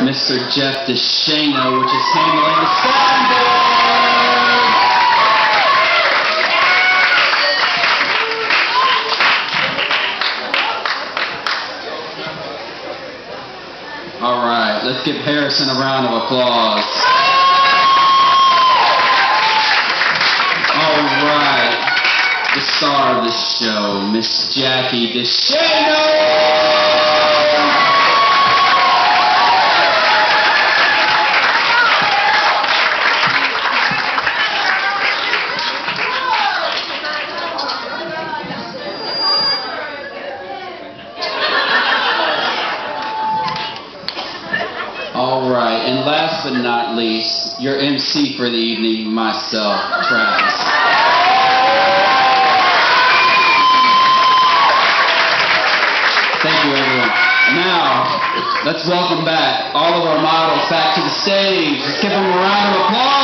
Mr. Jeff DeShano, which is handling the soundboard. All right, let's give Harrison a round of applause. All right, the star of the show, Miss Jackie DeShano. All right, and last but not least, your MC for the evening, myself, Travis. Thank you, everyone. Now, let's welcome back all of our models back to the stage. Let's give them a round of applause.